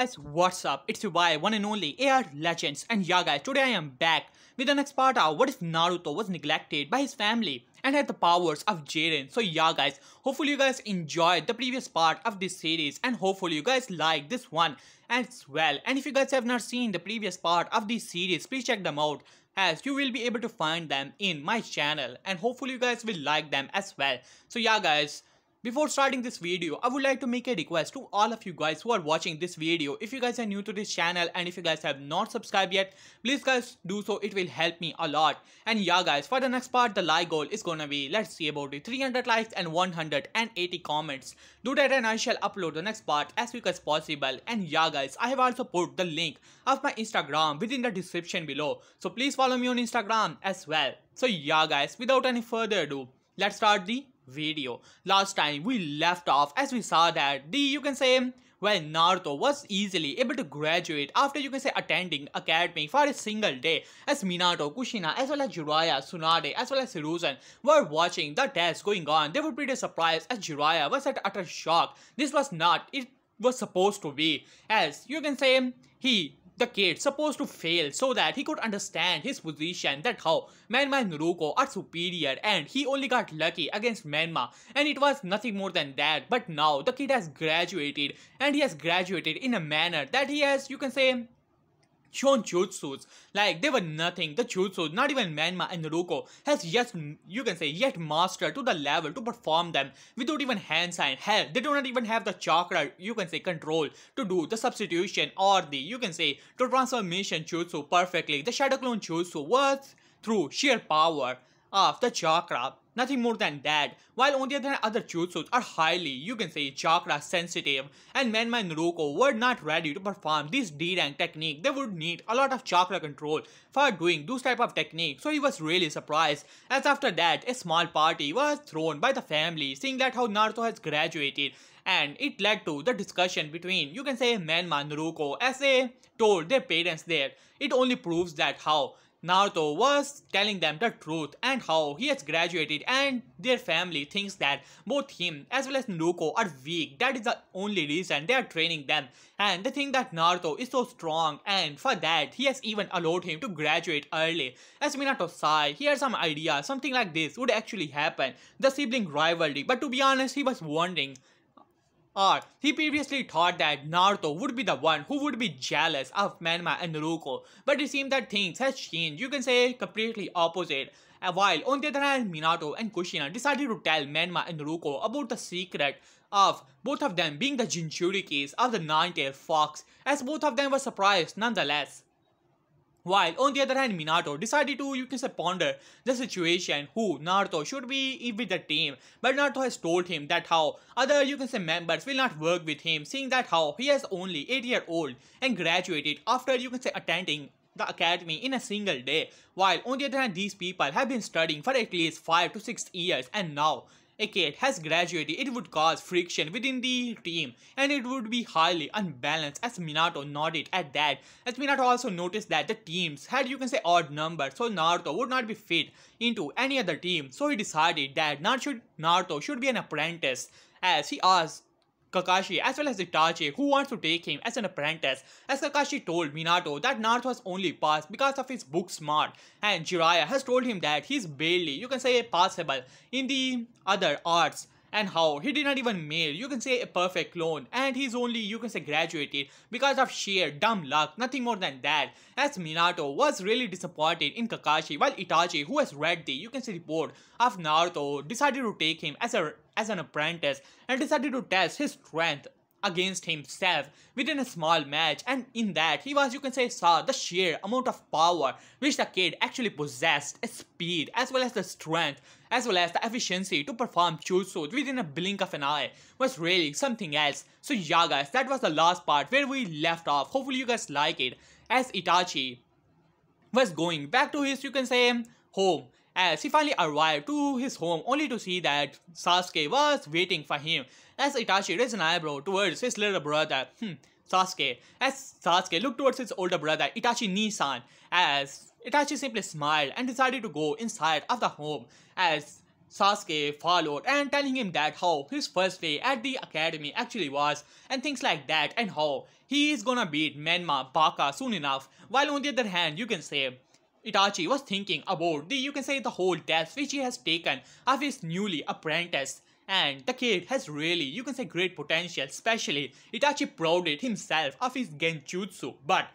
guys, what's up? It's your boy, one and only AR Legends, and yeah guys, today I am back with the next part of what if Naruto was neglected by his family and had the powers of Jiren. So yeah guys, hopefully you guys enjoyed the previous part of this series and hopefully you guys like this one as well. And if you guys have not seen the previous part of this series, please check them out as you will be able to find them in my channel and hopefully you guys will like them as well. So yeah guys, before starting this video, I would like to make a request to all of you guys who are watching this video. If you guys are new to this channel and if you guys have not subscribed yet, please guys do so. It will help me a lot. And yeah guys, for the next part, the like goal is gonna be, let's see about it, 300 likes and 180 comments. Do that and I shall upload the next part as quick as possible. And yeah guys, I have also put the link of my Instagram within the description below. So please follow me on Instagram as well. So yeah guys, without any further ado, let's start the video. Last time we left off as we saw that the you can say well Naruto was easily able to graduate after you can say attending academy for a single day as Minato, Kushina as well as Jiraiya, Tsunade as well as Hiruzen were watching the test going on. They were pretty surprised as Jiraiya was at utter shock. This was not it was supposed to be as you can say he the kid supposed to fail so that he could understand his position that how Menma and Naruto are superior and he only got lucky against Menma and it was nothing more than that. But now the kid has graduated and he has graduated in a manner that he has you can say shown jutsus like they were nothing. The jutsus not even Menma and naruto has yet you can say yet mastered to the level to perform them without even hand sign hell. They do not even have the chakra you can say control to do the substitution or the you can say to transformation jutsu perfectly. The shadow clone jutsu was through sheer power of the chakra Nothing more than that. While on the other hand, other jutsus are highly, you can say, chakra sensitive, and Menma and Naruto were not ready to perform this D-rank technique. They would need a lot of chakra control for doing those type of techniques. So he was really surprised. As after that, a small party was thrown by the family, seeing that how Naruto has graduated and it led to the discussion between you can say Menma and Naruto as they told their parents there. It only proves that how Naruto was telling them the truth and how he has graduated and their family thinks that both him as well as Naruto are weak. That is the only reason they are training them and they think that Naruto is so strong and for that he has even allowed him to graduate early. As Minato sighed, he had some idea something like this would actually happen, the sibling rivalry but to be honest he was wondering or he previously thought that Naruto would be the one who would be jealous of Menma and Naruto, but it seems that things has changed, you can say completely opposite. And while on the other hand, Minato and Kushina decided to tell Menma and Naruto about the secret of both of them being the Jinchurikis of the Nine-Tailed Fox, as both of them were surprised nonetheless. While on the other hand, Minato decided to, you can say, ponder the situation who Naruto should be with the team. But Naruto has told him that how other, you can say, members will not work with him, seeing that how he is only 8 year old and graduated after, you can say, attending the academy in a single day. While on the other hand, these people have been studying for at least 5 to 6 years and now a kid has graduated, it would cause friction within the team and it would be highly unbalanced as Minato nodded at that. As Minato also noticed that the teams had you can say odd numbers so Naruto would not be fit into any other team so he decided that Naruto should be an apprentice as he asked Kakashi as well as Itachi who wants to take him as an apprentice. As Kakashi told Minato that Naruto has only passed because of his book smart. And Jiraiya has told him that he's barely you can say passable in the other arts. And how? He did not even mail, you can say a perfect clone, and he's only, you can say, graduated because of sheer dumb luck, nothing more than that. As Minato was really disappointed in Kakashi, while Itachi, who has read the, you can say, report of Naruto, decided to take him as a as an apprentice and decided to test his strength against himself within a small match. And in that he was you can say saw the sheer amount of power which the kid actually possessed speed as well as the strength as well as the efficiency to perform jutsu within a blink of an eye was really something else. So yeah guys that was the last part where we left off. Hopefully you guys like it as Itachi was going back to his you can say home as he finally arrived to his home only to see that Sasuke was waiting for him as Itachi raised an eyebrow towards his little brother. Hmm, Sasuke. As Sasuke looked towards his older brother Itachi Nii-san as Itachi simply smiled and decided to go inside of the home as Sasuke followed and telling him that how his first day at the academy actually was and things like that and how he is gonna beat Menma Baka soon enough while on the other hand you can say Itachi was thinking about the you can say the whole test which he has taken of his newly apprentice. And the kid has really you can say great potential especially Itachi prouded himself of his genjutsu. But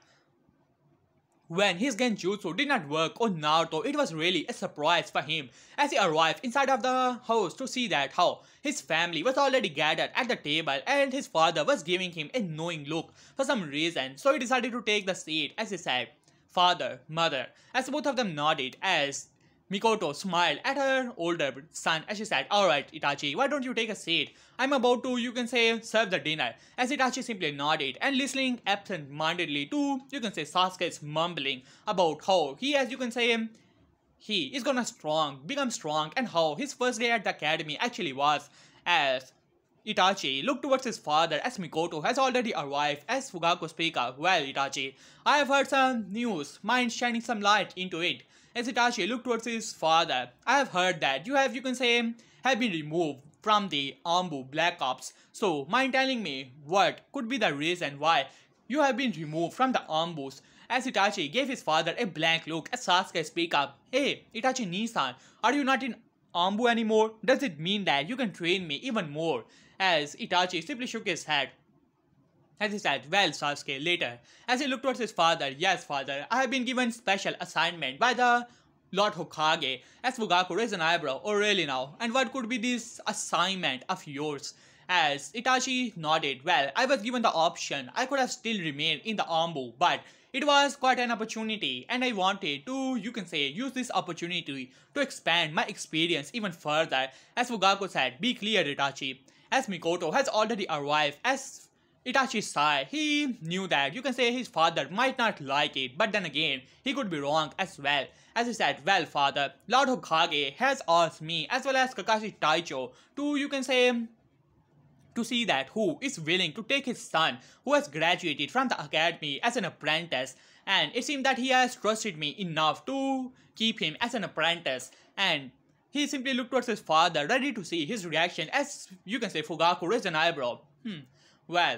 when his genjutsu did not work on Naruto, it was really a surprise for him as he arrived inside of the house to see that how his family was already gathered at the table and his father was giving him a knowing look for some reason. So he decided to take the seat as he said, father, mother, as both of them nodded as Mikoto smiled at her older son as she said, Alright Itachi, why don't you take a seat? I'm about to, you can say, serve the dinner. As Itachi simply nodded and listening absent-mindedly to, you can say, Sasuke's mumbling about how he, as you can say, he is gonna strong, become strong and how his first day at the academy actually was as Itachi looked towards his father as Mikoto has already arrived as Fugaku speak up. Well, Itachi, I have heard some news, mind shining some light into it. As Itachi looked towards his father, I have heard that you have, you can say, have been removed from the Anbu Black Ops. So, mind telling me what could be the reason why you have been removed from the Anbus? As Itachi gave his father a blank look as Sasuke speak up, Hey, Itachi Nii-san, are you not in Anbu anymore? Does it mean that you can train me even more? As Itachi simply shook his head. As he said, well Sasuke, later. As he looked towards his father, yes father, I have been given special assignment by the Lord Hokage. As Fugaku raised an eyebrow, oh really now? And what could be this assignment of yours? As Itachi nodded, well, I was given the option, I could have still remained in the Anbu, but it was quite an opportunity and I wanted to, you can say, use this opportunity to expand my experience even further. As Fugaku said, be clear Itachi, as Mikoto has already arrived as Itachi sighed. He knew that you can say his father might not like it, but then again, he could be wrong as well. As he said, well father, Lord Hokage has asked me as well as Kakashi Taicho to, you can say, to see that who is willing to take his son who has graduated from the academy as an apprentice and it seemed that he has trusted me enough to keep him as an apprentice and he simply looked towards his father ready to see his reaction as you can say Fugaku raised an eyebrow. Hmm, well,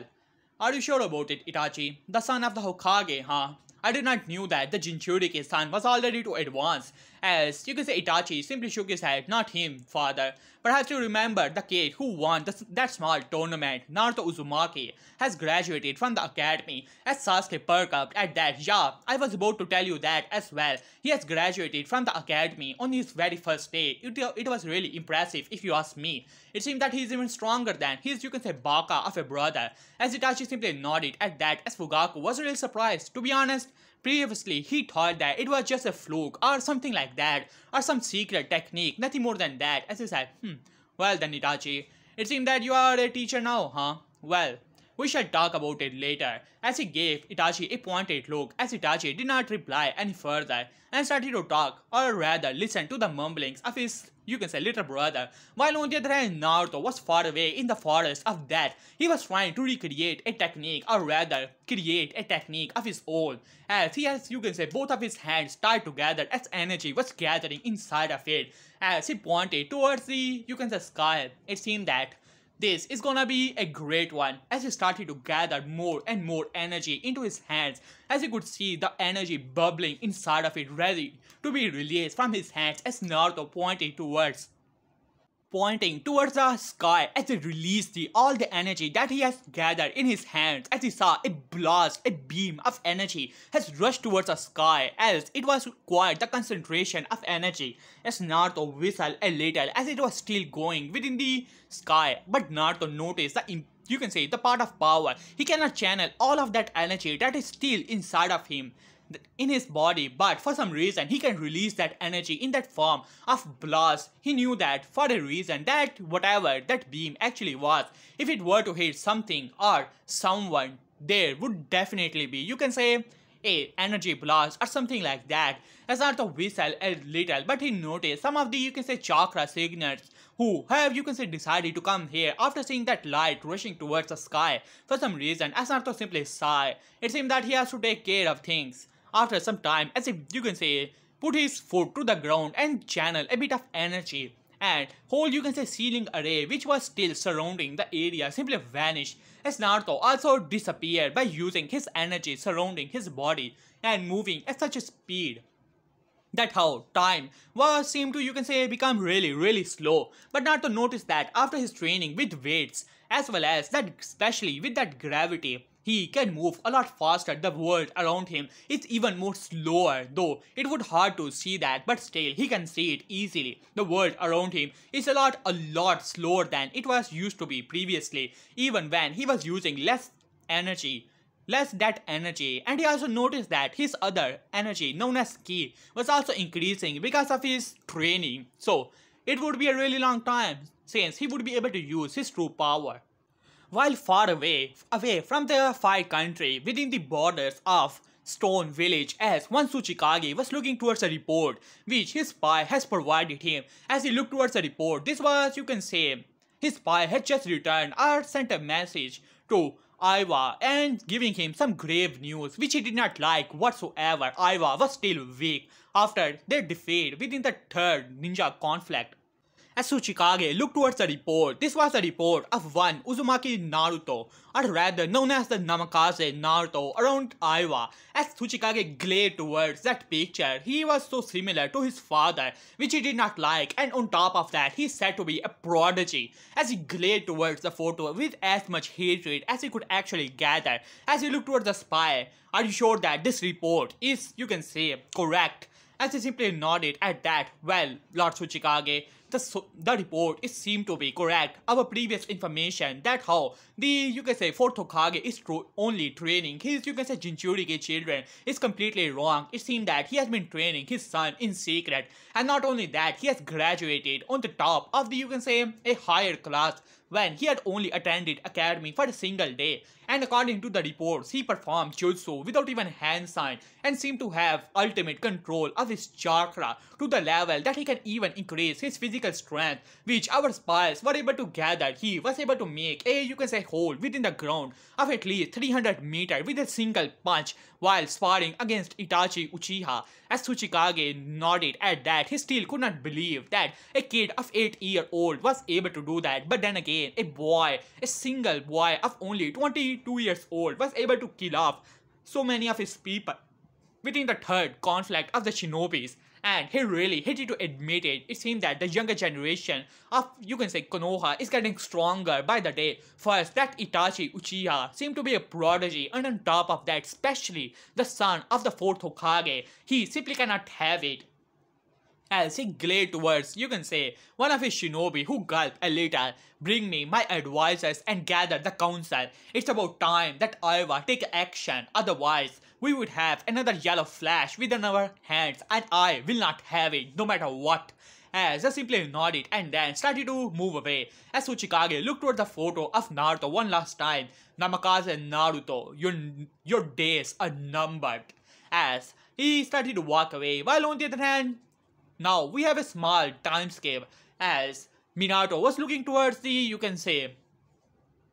are you sure about it, Itachi? The son of the Hokage, huh? I did not knew that the Jinchuriki son was already too advanced. As you can say Itachi simply shook his head, not him, father. Perhaps you remember the kid who won the, that small tournament, Naruto Uzumaki, has graduated from the academy. As Sasuke perked at that, yeah, I was about to tell you that as well. He has graduated from the academy on his very first day. It, it was really impressive if you ask me. It seemed that he is even stronger than his, you can say, baka of a brother. As Itachi simply nodded at that as Fugaku was really surprised. To be honest, Previously, he thought that it was just a fluke or something like that, or some secret technique, nothing more than that. As he said, hmm, well then Itachi, it seems that you are a teacher now, huh? Well, we shall talk about it later. As he gave Itachi a pointed look, as Itachi did not reply any further and started to talk, or rather listen to the mumblings of his you can say little brother, while on the other hand Naruto was far away in the forest of death. He was trying to recreate a technique or rather create a technique of his own as he has you can say both of his hands tied together as energy was gathering inside of it as he pointed towards the you can say sky. It seemed that this is gonna be a great one. As he started to gather more and more energy into his hands as he could see the energy bubbling inside of it ready to be released from his hands as Naruto pointed towards pointing towards the sky as he released the, all the energy that he has gathered in his hands. As he saw a blast, a beam of energy has rushed towards the sky as it was quite the concentration of energy. As Naruto whistled a little as it was still going within the sky but Naruto noticed the you can say the part of power. He cannot channel all of that energy that is still inside of him in his body but for some reason he can release that energy in that form of blast. He knew that for a reason that whatever that beam actually was if it were to hit something or someone there would definitely be you can say a energy blast or something like that. As not the whistle a little but he noticed some of the you can say chakra signals who have you can say decided to come here after seeing that light rushing towards the sky. For some reason as Naruto simply sigh. It seemed that he has to take care of things after some time as if you can say put his foot to the ground and channel a bit of energy. And whole you can say sealing array which was still surrounding the area simply vanished. As Naruto also disappeared by using his energy surrounding his body and moving at such a speed that how time was seemed to you can say become really really slow. But Naruto noticed that after his training with weights as well as that especially with that gravity he can move a lot faster. The world around him is even more slower, though it would hard to see that, but still he can see it easily. The world around him is a lot, a lot slower than it was used to be previously, even when he was using less energy less that energy and he also noticed that his other energy known as ki was also increasing because of his training so it would be a really long time since he would be able to use his true power while far away, away from their fight country within the borders of Stone Village as one Tsuchikage was looking towards a report which his spy has provided him. As he looked towards the report, this was, you can say, his spy had just returned or sent a message to Iwa and giving him some grave news which he did not like whatsoever. Iwa was still weak after their defeat within the third ninja conflict. As Tsuchikage looked towards the report, this was a report of one Uzumaki Naruto, or rather known as the Namikaze Naruto, around Iwa. As Tsuchikage glared towards that picture, he was so similar to his father, which he did not like, and on top of that, he said to be a prodigy. As he glared towards the photo with as much hatred as he could actually gather, as he looked towards the spy, are you sure that this report is, you can say, correct? As he simply nodded at that, well, Lord Tsuchikage, the, the report is seemed to be correct. Our previous information that how the you can say fourth Hokage is only training his you can say Jinchuriki children is completely wrong. It seemed that he has been training his son in secret and not only that he has graduated on the top of the you can say a higher class when he had only attended academy for a single day and according to the reports he performed jutsu without even hand sign and seemed to have ultimate control of his chakra to the level that he can even increase his physical strength which our spies were able to gather he was able to make a you can say hole within the ground of at least 300 meter with a single punch while sparring against Itachi Uchiha. As Tsuchikage nodded at that, he still could not believe that a kid of 8 year old was able to do that. But then again, a boy, a single boy of only 22 years old was able to kill off so many of his people within the third conflict of the shinobis and he really hated to admit it. It seemed that the younger generation of, you can say, Konoha is getting stronger by the day. First, that Itachi Uchiha seemed to be a prodigy, and on top of that, especially the son of the fourth Hokage, he simply cannot have it. As he glared towards, you can say, one of his shinobi who gulped a little, bring me my advisors and gather the council. It's about time that Iwa take action, otherwise we would have another yellow flash within our hands and I will not have it no matter what. As I simply nodded and then started to move away. As Tsuchikage looked toward the photo of Naruto one last time. Namikaze Naruto, your, your days are numbered. As he started to walk away while on the other hand, now we have a small timescape as Minato was looking towards the, you can say,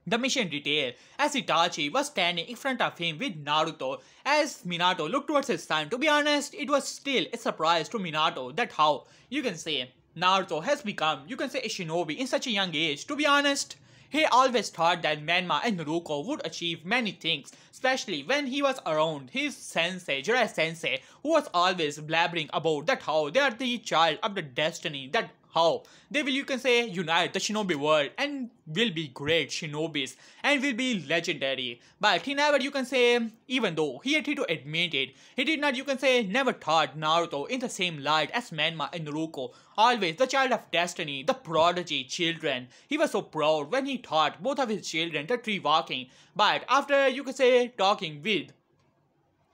the mission detail as Itachi was standing in front of him with Naruto as Minato looked towards his son. To be honest, it was still a surprise to Minato that how, you can say, Naruto has become, you can say, a shinobi in such a young age. To be honest, he always thought that Menma and Naruto would achieve many things, especially when he was around his sensei, Jiraiya sensei, who was always blabbering about that how they are the child of the destiny that how? They will you can say unite the shinobi world and will be great shinobis and will be legendary. But he never you can say even though he had to admit it he did not you can say never thought naruto in the same light as menma and naruto always the child of destiny the prodigy children. He was so proud when he taught both of his children the tree walking. But after you can say talking with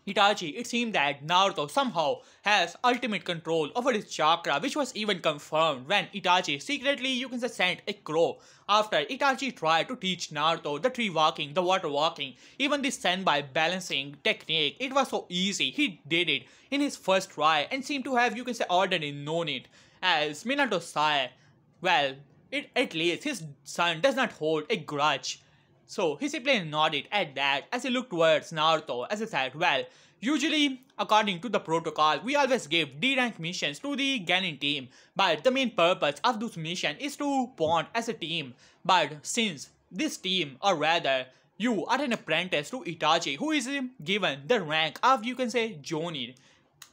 Itachi, it seemed that Naruto somehow has ultimate control over his chakra which was even confirmed when Itachi secretly you can say sent a crow after Itachi tried to teach Naruto the tree walking, the water walking, even the senpai balancing technique. It was so easy, he did it in his first try and seemed to have you can say already known it. As Minato sighed, well, it, at least his son does not hold a grudge So he simply nodded at that as he looked towards Naruto as he said, well, usually according to the protocol, we always give D-rank missions to the Genin team, but the main purpose of this mission is to bond as a team. But since this team, or rather, you are an apprentice to Itachi who is given the rank of you can say Jonin.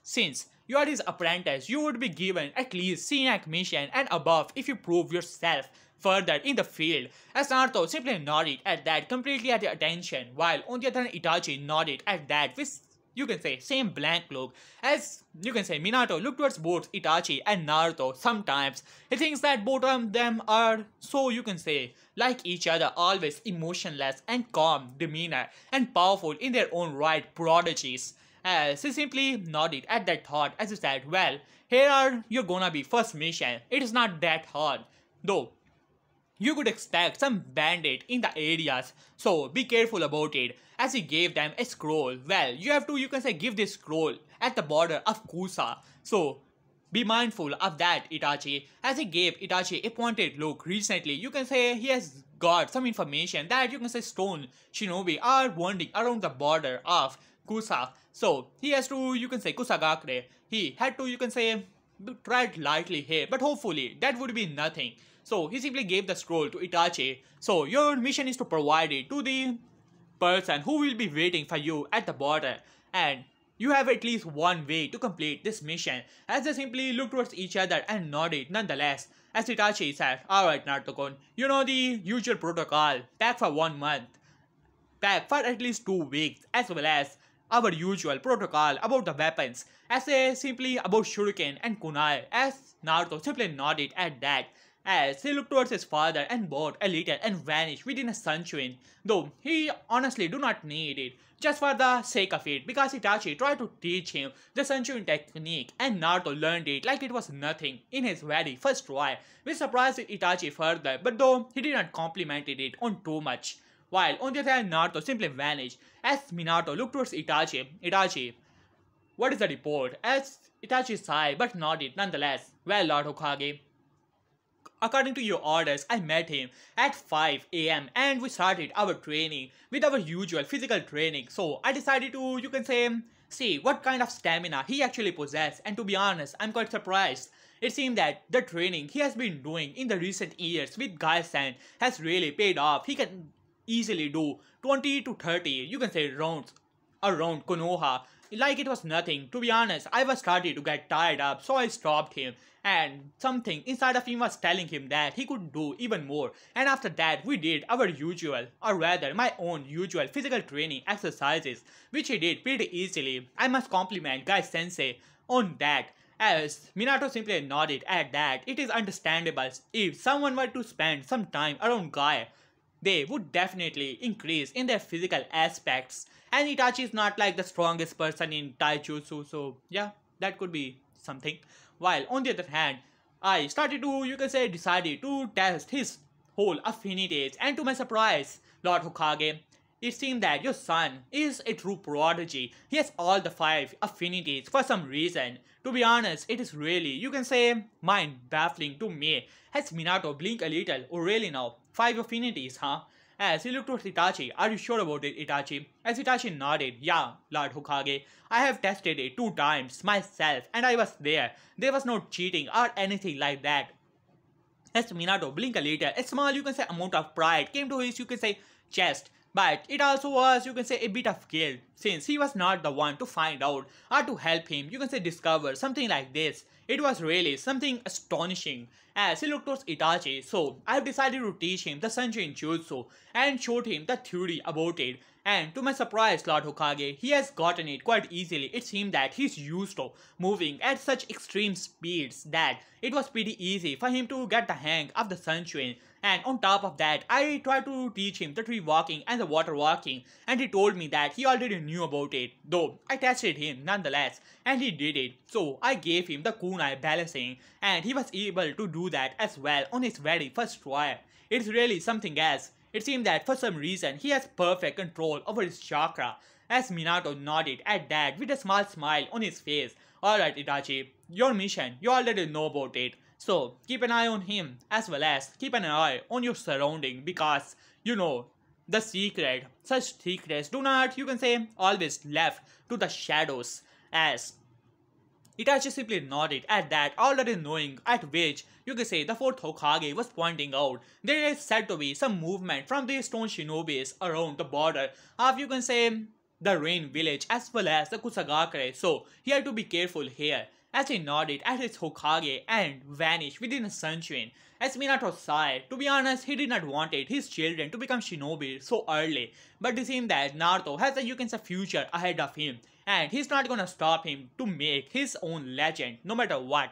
Since you are his apprentice, you would be given at least C-rank mission and above if you prove yourself further in the field, as Naruto simply nodded at that completely at the attention, while on the other hand Itachi nodded at that with you can say same blank look. As you can say Minato looked towards both Itachi and Naruto sometimes. He thinks that both of them are so you can say like each other always emotionless and calm demeanor and powerful in their own right prodigies. As he simply nodded at that thought as he said well here are you're gonna be first mission. It is not that hard. Though you could expect some bandit in the areas, so be careful about it. As he gave them a scroll, well, you have to, you can say, give this scroll at the border of Kusa. So, be mindful of that, Itachi. As he gave Itachi a pointed look recently, you can say he has got some information that you can say stone shinobi are wandering around the border of Kusa. So, he has to, you can say, Kusagakure. He had to, you can say, tread lightly here, but hopefully that would be nothing. So he simply gave the scroll to Itachi. So your mission is to provide it to the person who will be waiting for you at the border. And you have at least one way to complete this mission. As they simply looked towards each other and nodded nonetheless. As Itachi said, Alright Naruto-kun, you know the usual protocol. Pack for one month. Pack for at least two weeks. As well as our usual protocol about the weapons. As they simply about shuriken and kunai. As Naruto simply nodded at that as he looked towards his father and bought a little and vanished within a shunshin, though he honestly do not need it, just for the sake of it, because Itachi tried to teach him the shunshin technique and Naruto learned it like it was nothing in his very first try, which surprised Itachi further, but though he did not complimented it on too much. While on the other hand, Naruto simply vanished, as Minato looked towards Itachi, Itachi, what is the report? As Itachi sighed but nodded nonetheless. Well, Lord Hokage, According to your orders, I met him at 5 am and we started our training with our usual physical training. So I decided to, you can say, see what kind of stamina he actually possesses and to be honest, I'm quite surprised. It seemed that the training he has been doing in the recent years with Guy-san has really paid off. He can easily do 20 to 30, you can say rounds around Konoha like it was nothing. To be honest, I was starting to get tired up, so I stopped him. And something inside of him was telling him that he could do even more. And after that, we did our usual, or rather my own usual physical training exercises, which he did pretty easily. I must compliment Guy Sensei on that. As Minato simply nodded at that, it is understandable if someone were to spend some time around Guy they would definitely increase in their physical aspects. And Itachi is not like the strongest person in Taijutsu, so yeah, that could be something. While on the other hand, I started to, you can say, decided to test his whole affinities, and to my surprise, Lord Hokage, it seemed that your son is a true prodigy. He has all the five affinities for some reason. To be honest, it is really, you can say, mind-baffling to me. Has Minato blinked a little, or really now? Five affinities, huh? As he looked towards Itachi, are you sure about it, Itachi? As Itachi nodded, yeah, Lord Hokage. I have tested it two times myself and I was there. There was no cheating or anything like that. As Minato blinked a little, a small, you can say, amount of pride came to his, you can say, chest. But it also was, you can say, a bit of guilt, since he was not the one to find out or to help him, you can say, discover something like this. It was really something astonishing as he looked towards Itachi, so I've decided to teach him the Shunshin Jutsu and showed him the theory about it. And to my surprise, Lord Hokage, he has gotten it quite easily. It seemed that he's used to moving at such extreme speeds that it was pretty easy for him to get the hang of the sun Shunshin and on top of that, I tried to teach him the tree walking and the water walking and he told me that he already knew about it, though I tested him nonetheless and he did it. So I gave him the kunai balancing and he was able to do that as well on his very first try. It's really something else. It seemed that for some reason he has perfect control over his chakra. As Minato nodded at that with a small smile on his face. Alright Itachi, your mission, you already know about it. So keep an eye on him as well as keep an eye on your surrounding because you know the secret. Such secrets do not, you can say, always left to the shadows as Itachi simply nodded at that, already knowing at which, you can say, the fourth Hokage was pointing out. There is said to be some movement from the stone shinobis around the border. Of, you can say, the Rain village as well as the Kusagakure, so he had to be careful here. As he nodded at his Hokage and vanished within a shunshin, as Minato sighed, to be honest, he did not want his children to become shinobi so early, but it seemed that Naruto has a you future ahead of him, and he's not gonna stop him to make his own legend no matter what.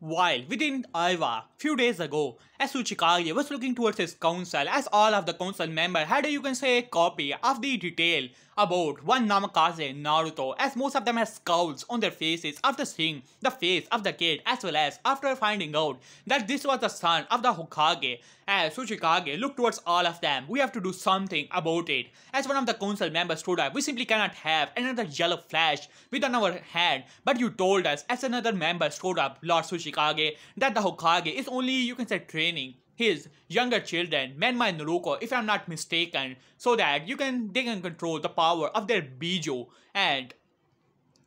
While within Iwa, few days ago, as Tsuchikage was looking towards his council as all of the council members had a you can say copy of the detail about one Namikaze Naruto as most of them had scowls on their faces after seeing the face of the kid as well as after finding out that this was the son of the Hokage. As Tsuchikage looked towards all of them, we have to do something about it. As one of the council members stood up, we simply cannot have another yellow flash within our hand. But you told us as another member stood up, Lord Tsuchikage, that the Hokage is only you can say training his younger children, Menma and Naruto, if I'm not mistaken, so that you can they can control the power of their Biju and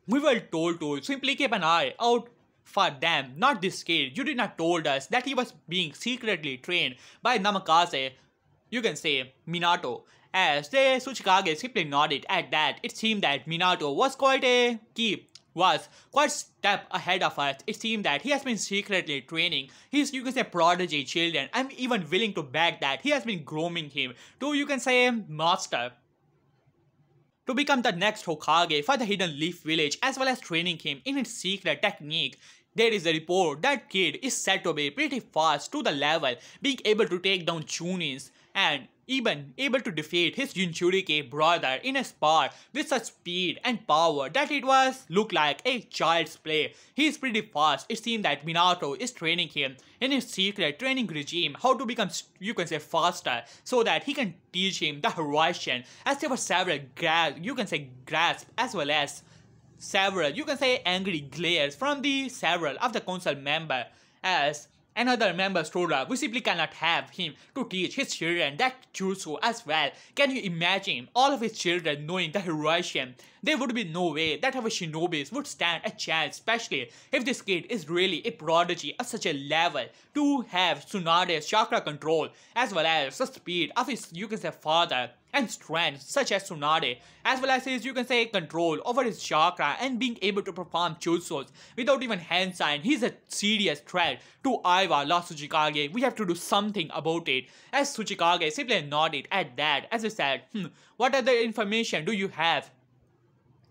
we were told to simply keep an eye out for them, not this kid. You did not told us that he was being secretly trained by Namikaze, you can say Minato. As the Tsuchikage simply nodded at that, it seemed that Minato was quite a key was quite step ahead of us. It seemed that he has been secretly training his, you can say, prodigy children. I'm even willing to bet that he has been grooming him to, you can say, master to become the next Hokage for the Hidden Leaf Village as well as training him in his secret technique. There is a report that kid is said to be pretty fast to the level being able to take down Chunins and even able to defeat his Jinchuriki brother in a spar with such speed and power that it was look like a child's play. He is pretty fast. It seems that Minato is training him in his secret training regime how to become you can say faster so that he can teach him the Hiraishin as there were several you can say grasp as well as several you can say angry glares from the several of the council member as Another member stood up. We simply cannot have him to teach his children that jutsu as well. Can you imagine all of his children knowing the Hiraishin? There would be no way that our shinobis would stand a chance, especially if this kid is really a prodigy at such a level to have Tsunade's chakra control as well as the speed of his, you can say, father and strength such as Tsunade, as well as his, you can say, control over his chakra and being able to perform jutsus without even hand sign. He's a serious threat to Iwa Lord Tsuchikage. We have to do something about it. As Tsuchikage simply nodded at that as he said, hmm, what other information do you have?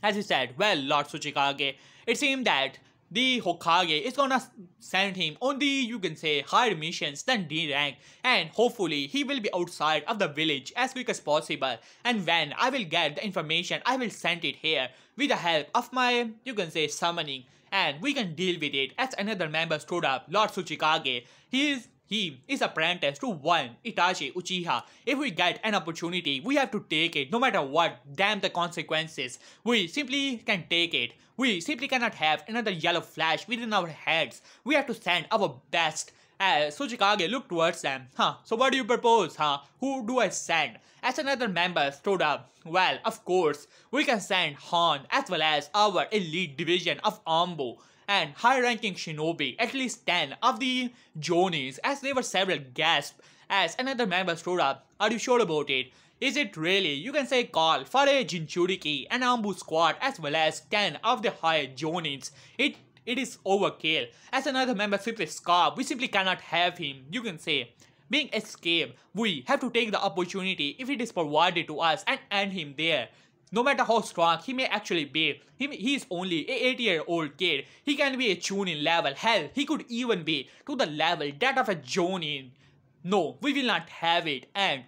As he said, well, Lord Tsuchikage, it seemed that the Hokage is gonna send him on the, you can say, higher missions than D rank and hopefully he will be outside of the village as quick as possible and when I will get the information I will send it here with the help of my, you can say, summoning and we can deal with it as another member stood up, Lord Tsuchikage. He is he is apprentice to one Itachi Uchiha. If we get an opportunity, we have to take it no matter what, damn the consequences. We simply can take it. We simply cannot have another yellow flash within our heads. We have to send our best. Uh, as Tsuchikage looked towards them, huh, so what do you propose, huh? Who do I send? As another member stood up, well, of course, we can send Han as well as our elite division of Anbu and high-ranking shinobi, at least 10 of the Jonis, as there were several gasps as another member stood up. Are you sure about it? Is it really, you can say call for a Jinchuriki and Anbu squad as well as 10 of the higher Jonins. It it is overkill. As another member simply scarf, we simply cannot have him, you can say. Being escaped, we have to take the opportunity if it is provided to us and end him there. No matter how strong he may actually be, he, he is only a 8 year old kid. He can be a Chunin level. Hell, he could even be to the level that of a Jonin. No, we will not have it and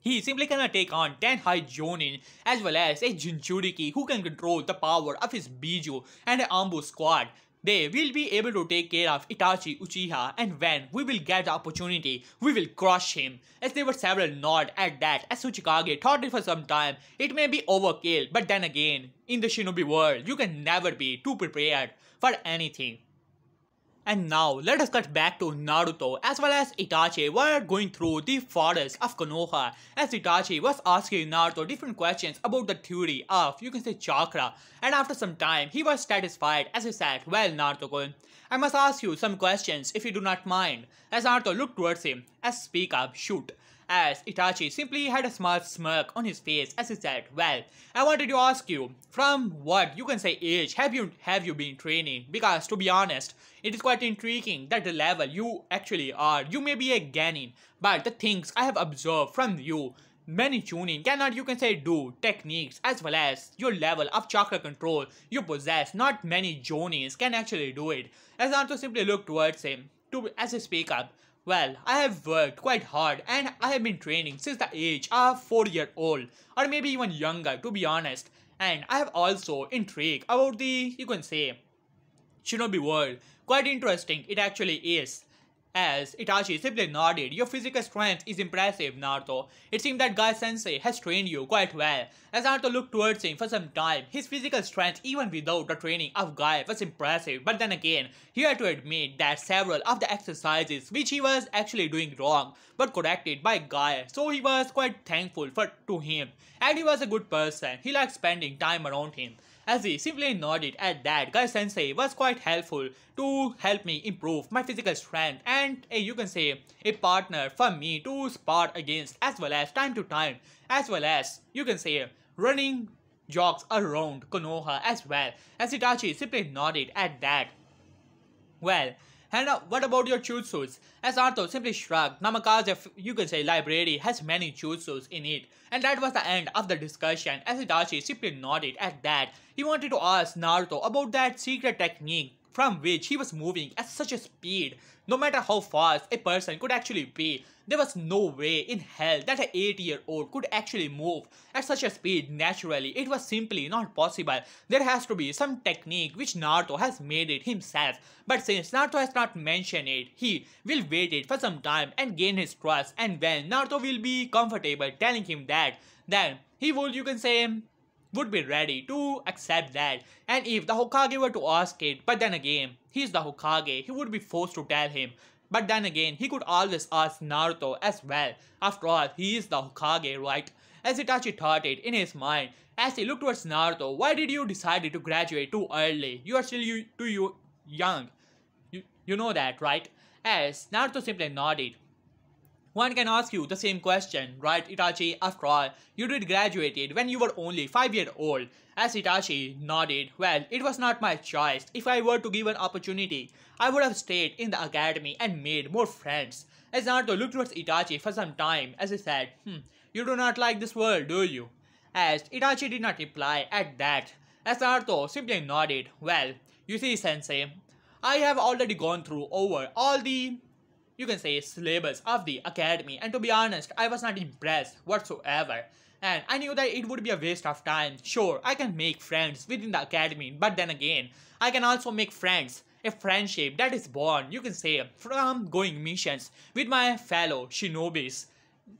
he simply cannot take on 10 high Jonin as well as a Jinchuriki who can control the power of his Biju and an Anbu squad. They will be able to take care of Itachi Uchiha and when we will get the opportunity, we will crush him. As there were several nod at that as Tsuchikage thought it for some time, it may be overkill but then again, in the shinobi world, you can never be too prepared for anything. And now let us cut back to Naruto as well as Itachi. Were going through the forest of Konoha as Itachi was asking Naruto different questions about the theory of you can say chakra. And after some time he was satisfied as he said well Naruto-kun I must ask you some questions if you do not mind. As Naruto looked towards him as speak up shoot as Itachi simply had a small smirk on his face as he said, Well, I wanted to ask you, from what you can say age have you have you been training? Because to be honest, it is quite intriguing that the level you actually are, you may be a Genin, but the things I have observed from you, many Chunin cannot you can say do techniques as well as your level of chakra control you possess. Not many Jonins can actually do it. As Naruto simply looked towards him to as he speak up. Well, I have worked quite hard and I have been training since the age of 4 year old or maybe even younger to be honest. And I have also intrigued about the, you can say, Shinobi world. Quite interesting it actually is. As Itachi simply nodded, your physical strength is impressive, Naruto. It seems that Guy Sensei has trained you quite well. As Naruto looked towards him for some time, his physical strength even without the training of Guy was impressive. But then again, he had to admit that several of the exercises which he was actually doing wrong were corrected by Guy. So he was quite thankful for to him. And he was a good person. He liked spending time around him. As he simply nodded at that, Guy Sensei was quite helpful to help me improve my physical strength and a, you can say a partner for me to spar against as well as time to time as well as you can say running jogs around Konoha as well as Itachi simply nodded at that. Well, and uh, what about your jutsus? As Naruto simply shrugged, Namikaze, you can say library has many jutsus in it. And that was the end of the discussion as Itachi simply nodded at that. He wanted to ask Naruto about that secret technique from which he was moving at such a speed. No matter how fast a person could actually be, there was no way in hell that an 8 year old could actually move at such a speed naturally. It was simply not possible. There has to be some technique which Naruto has made it himself. But since Naruto has not mentioned it, he will wait it for some time and gain his trust. And when Naruto will be comfortable telling him that, then he will, you can say, would be ready to accept that. And if the Hokage were to ask it, but then again, he's the Hokage, he would be forced to tell him. But then again, he could always ask Naruto as well. After all, he is the Hokage, right? As Itachi thought it in his mind, as he looked towards Naruto, why did you decide to graduate too early? You are still too young. You, you know that, right? As Naruto simply nodded. One can ask you the same question, right Itachi? After all, you did graduated when you were only 5 years old. As Itachi nodded, well, it was not my choice. If I were to give an opportunity, I would have stayed in the academy and made more friends. As Naruto looked towards Itachi for some time as he said, hmm, you do not like this world, do you? As Itachi did not reply at that, as Naruto simply nodded, well, you see sensei, I have already gone through over all the you can say syllabus of the academy and to be honest I was not impressed whatsoever and I knew that it would be a waste of time. Sure, I can make friends within the academy but then again I can also make friends a friendship that is born, you can say, from going missions with my fellow shinobis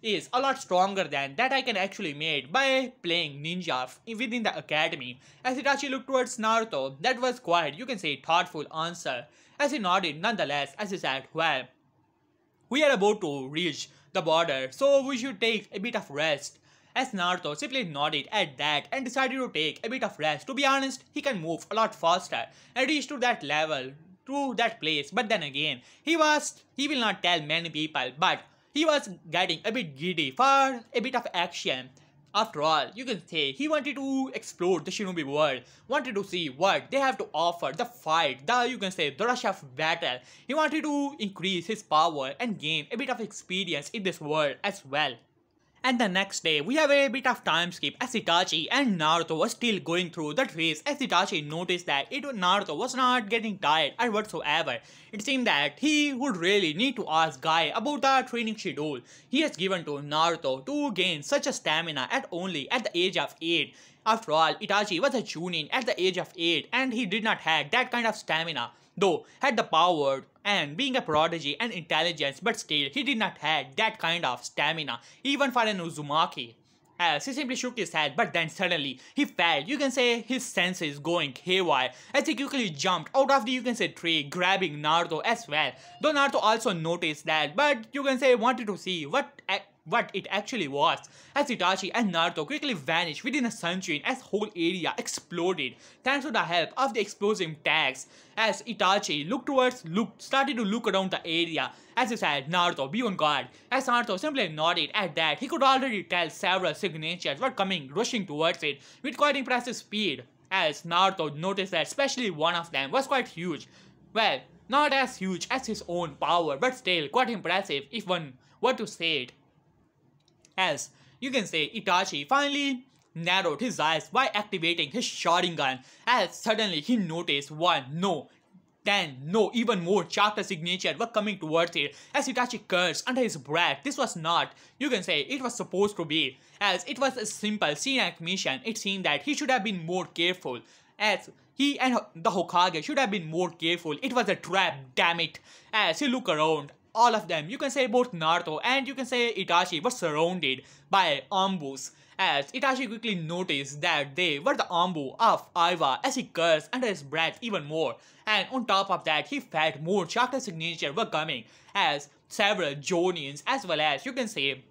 is a lot stronger than that I can actually make by playing ninja within the academy. As Itachi looked towards Naruto, that was quite, you can say, thoughtful answer. As he nodded nonetheless, as he said, well, we are about to reach the border, so we should take a bit of rest. As Naruto simply nodded at that and decided to take a bit of rest. To be honest, he can move a lot faster and reach to that level, to that place. But then again, he was, he will not tell many people, but he was getting a bit giddy for a bit of action. After all, you can say he wanted to explore the shinobi world, wanted to see what they have to offer, the fight, the you can say the rush of battle. He wanted to increase his power and gain a bit of experience in this world as well. And the next day, we have a bit of time skip as Itachi and Naruto were still going through that phase as Itachi noticed that it Naruto was not getting tired or whatsoever. It seemed that he would really need to ask Guy about the training schedule he has given to Naruto to gain such a stamina at only at the age of 8. After all, Itachi was a chunin at the age of 8 and he did not have that kind of stamina though had the power and being a prodigy and intelligence but still he did not have that kind of stamina even for an Uzumaki. as he simply shook his head, but then suddenly he fell. you can say, his senses going haywire as he quickly jumped out of the, you can say, tree, grabbing Naruto as well. Though Naruto also noticed that, but you can say, wanted to see what what it actually was, as Itachi and Naruto quickly vanished within a shunshin as whole area exploded thanks to the help of the explosive tags. As Itachi looked towards, looked, started to look around the area as he said, Naruto, be on guard. As Naruto simply nodded at that, he could already tell several signatures were coming, rushing towards it with quite impressive speed. As Naruto noticed that especially one of them was quite huge. Well, not as huge as his own power, but still quite impressive if one were to say it as you can say Itachi finally narrowed his eyes by activating his Sharingan as suddenly he noticed one, no, ten, no, even more chakra signature were coming towards it as Itachi cursed under his breath. This was not, you can say, it was supposed to be as it was a simple scene mission. It seemed that he should have been more careful as he and the Hokage should have been more careful. It was a trap, damn it. As he looked around, all of them. You can say both Naruto and you can say Itachi were surrounded by Anbus as Itachi quickly noticed that they were the Anbu of Iwa as he cursed under his breath even more. And on top of that, he felt more chakra signature were coming as several Jonins as well as you can say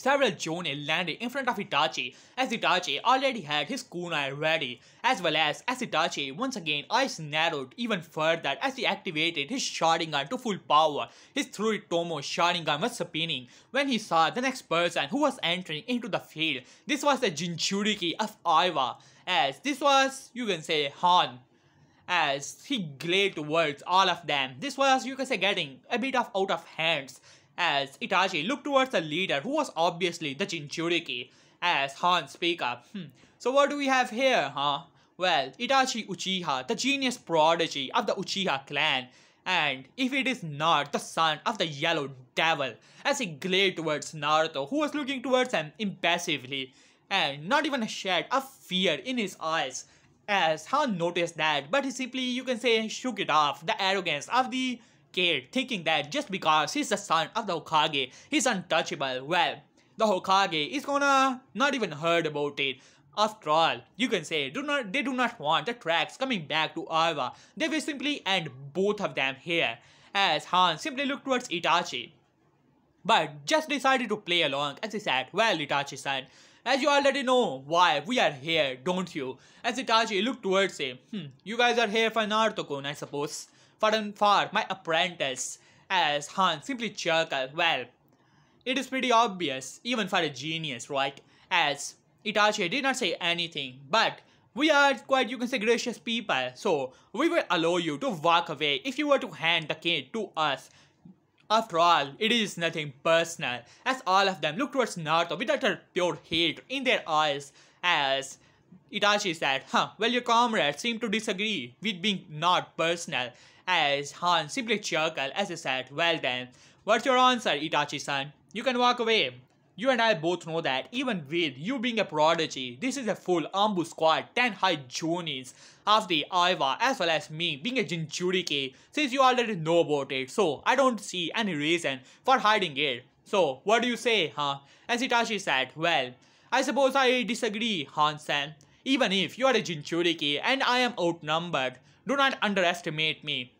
Several Jonin landed in front of Itachi as Itachi already had his kunai ready as well as as Itachi once again eyes narrowed even further as he activated his Sharingan to full power. His three Tomo Sharingan was spinning when he saw the next person who was entering into the field. This was the Jinchuriki of Iwa as this was you can say Han as he glared towards all of them. This was, you can say, getting a bit of out of hands as Itachi looked towards the leader who was obviously the Jinchuriki as Han speak up. Hmm. So what do we have here, huh? Well, Itachi Uchiha, the genius prodigy of the Uchiha clan, and if it is not the son of the Yellow Devil, as he glared towards Naruto, who was looking towards him impassively, and not even a shade of fear in his eyes, as Han noticed that, but he simply, you can say, shook it off, the arrogance of the kid thinking that just because he's the son of the Hokage, he's untouchable. Well, the Hokage is gonna not even heard about it. After all, you can say do not they do not want the tracks coming back to Iwa. They will simply end both of them here. As Han simply looked towards Itachi. But just decided to play along as he said, Well Itachi-san, as you already know why we are here, don't you? As Itachi looked towards him, hmm, you guys are here for Naruto-kun, I suppose and far my apprentice, as Han simply chuckled. Well, it is pretty obvious, even for a genius, right? As Itachi did not say anything, but we are quite, you can say, gracious people, so we will allow you to walk away if you were to hand the kid to us. After all, it is nothing personal, as all of them look towards Naruto with utter pure hate in their eyes, as Itachi said, huh, well your comrades seem to disagree with being not personal, as Han simply chuckled as he said, Well then, what's your answer, Itachi-san? You can walk away. You and I both know that even with you being a prodigy, this is a full Anbu squad, 10 high Jonins of the Iwa as well as me being a Jinchuriki since you already know about it. So I don't see any reason for hiding it. So what do you say, huh? As Itachi said, well, I suppose I disagree, Han-san. Even if you are a Jinchuriki and I am outnumbered, do not underestimate me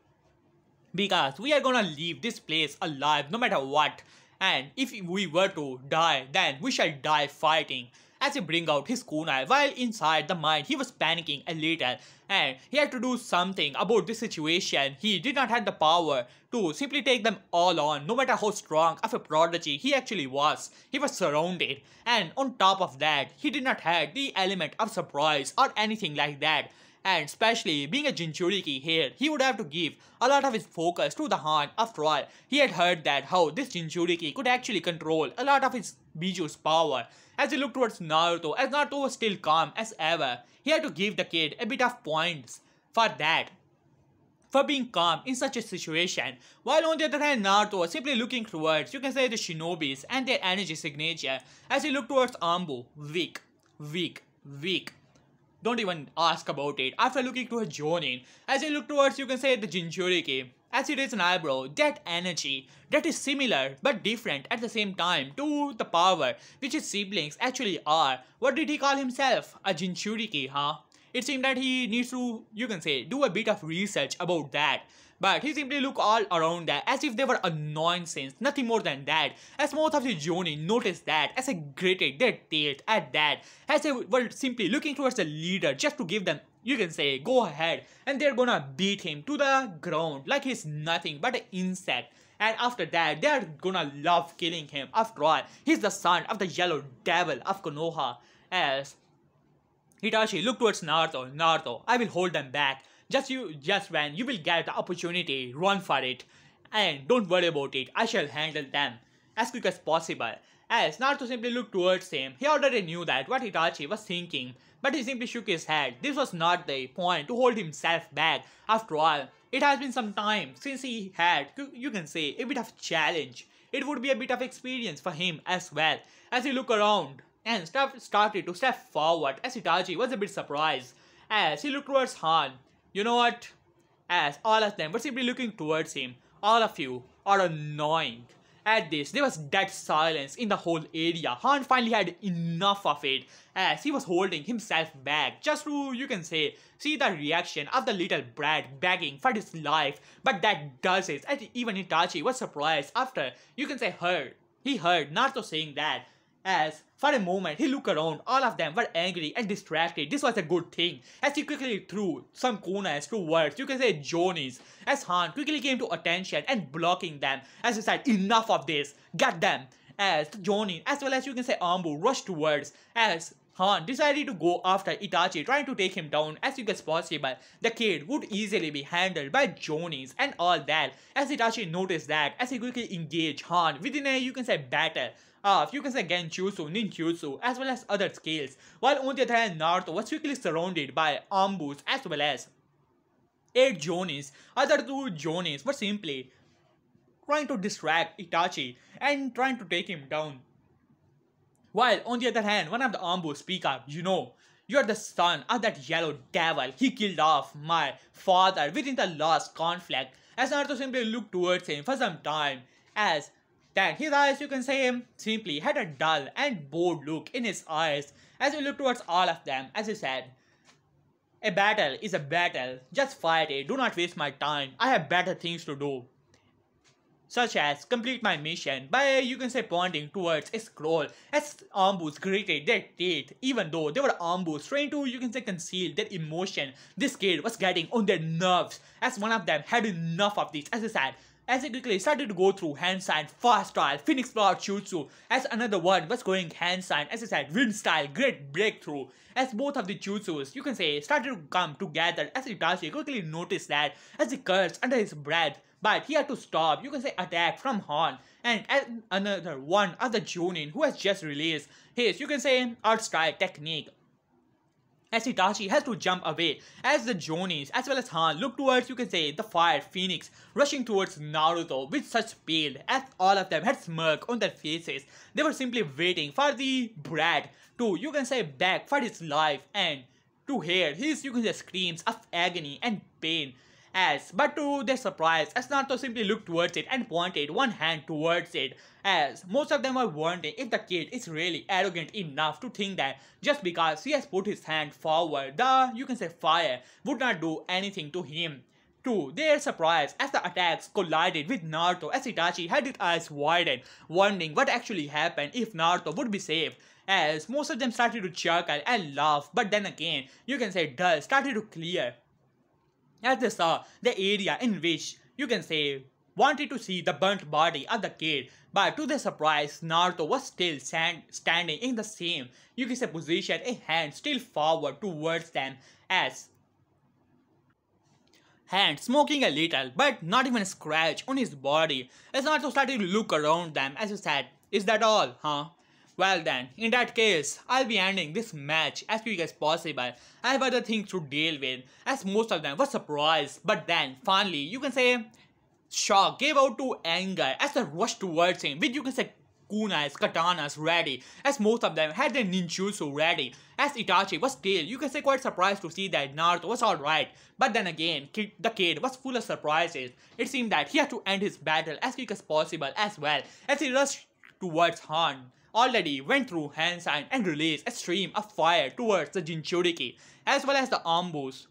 because we are gonna leave this place alive no matter what. And if we were to die then we shall die fighting. As he bring out his kunai while inside the mind he was panicking a little. And he had to do something about this situation. He did not have the power to simply take them all on no matter how strong of a prodigy he actually was. He was surrounded. And on top of that he did not have the element of surprise or anything like that and especially being a Jinchuriki here, he would have to give a lot of his focus to the Han. After all, he had heard that how this Jinchuriki could actually control a lot of his Biju's power. As he looked towards Naruto, as Naruto was still calm as ever, he had to give the kid a bit of points for that. For being calm in such a situation, while on the other hand Naruto was simply looking towards, you can say the shinobis and their energy signature, as he looked towards Anbu, weak, weak, weak, don't even ask about it. After looking to a Jonin, as you look towards, you can say the Jinchuriki. as he raised an eyebrow, that energy that is similar but different at the same time to the power which his siblings actually are. What did he call himself? A Jinchuriki, huh? It seemed that he needs to, you can say, do a bit of research about that. But he simply looked all around that as if they were a nonsense, nothing more than that. As most of the Jonin noticed that, as they gritted their teeth at that, as they were simply looking towards the leader just to give them you can say go ahead and they're gonna beat him to the ground like he's nothing but an insect and after that they're gonna love killing him after all he's the son of the yellow devil of konoha as Itachi looked towards Naruto. Naruto, I will hold them back. Just you, just when you will get the opportunity, run for it. And don't worry about it, I shall handle them as quick as possible. As Naruto simply looked towards him, he already knew that what Itachi was thinking, but he simply shook his head. This was not the point to hold himself back. After all, it has been some time since he had, you can say, a bit of challenge. It would be a bit of experience for him as well. As he looked around, and started to step forward as Itachi was a bit surprised as he looked towards Han. You know what? As all of them were simply looking towards him, all of you are annoying. At this, there was dead silence in the whole area. Han finally had enough of it as he was holding himself back just to, you can say, see the reaction of the little brat begging for his life. But that does it. And even Itachi was surprised after, you can say, heard. He heard Naruto saying that as for a moment he looked around, all of them were angry and distracted. This was a good thing. As he quickly threw some kunas towards, you can say Jonis, as Han quickly came to attention and blocking them. As he said, enough of this, get them. As Jonin, as well as you can say Anbu, rushed towards, as Han decided to go after Itachi trying to take him down as quick as possible. The kid would easily be handled by Jonis and all that as Itachi noticed that as he quickly engaged Han within a you can say battle of you can say Genjutsu, Ninjutsu as well as other skills while on the other hand Naruto was quickly surrounded by Anbus as well as 8 Jonis. Other two Jonis were simply trying to distract Itachi and trying to take him down. While on the other hand, one of the Anbu speak up, you know, you're the son of that yellow devil. He killed off my father within the last conflict. As Naruto simply looked towards him for some time, as then his eyes, you can say, him, simply had a dull and bored look in his eyes as he looked towards all of them, as he said, A battle is a battle. Just fight it. Do not waste my time. I have better things to do such as complete my mission by you can say pointing towards a scroll. As Anbus gritted their teeth even though they were Anbus trying to you can say conceal their emotion this kid was getting on their nerves as one of them had enough of this. As he said as he quickly started to go through hand sign, fast style, phoenix flower jutsu, as another one was going hand sign, as I said, wind style, great breakthrough, as both of the jutsus, you can say, started to come together, as Itachi quickly noticed that, as he cursed under his breath, but he had to stop, you can say, attack from Han, and another one other the Jonin who has just released his, you can say, art style technique, as Itachi has to jump away as the Jonis as well as Han look towards you can say the fire phoenix rushing towards Naruto with such speed as all of them had smirk on their faces. They were simply waiting for the brat to you can say beg for his life and to hear his you can say screams of agony and pain as but to their surprise as Naruto simply looked towards it and pointed one hand towards it as most of them were wondering if the kid is really arrogant enough to think that just because he has put his hand forward the you can say fire would not do anything to him to their surprise, as the attacks collided with Naruto as Itachi had his eyes widened, wondering what actually happened if Naruto would be saved. As most of them started to chuckle and laugh, but then again, you can say dust started to clear as they saw the area in which, you can say, wanted to see the burnt body of the kid, but to their surprise, Naruto was still stand standing in the same, you can say, position, a hand still forward towards them as hand smoking a little, but not even a scratch on his body. As Naruto started to look around them as he said, Is that all, huh? Well then, in that case, I'll be ending this match as quick as possible. I have other things to deal with, as most of them were surprised, but then, finally, you can say, shock gave out to anger as they rushed towards him, which you can say kunais, katanas ready, as most of them had their ninjutsu ready. As Itachi was still, you can say quite surprised to see that Naruto was alright. But then again, the kid was full of surprises. It seemed that he had to end his battle as quick as possible as well, as he rushed towards Han already went through hand sign and released a stream of fire towards the Jinchuriki as well as the Anbus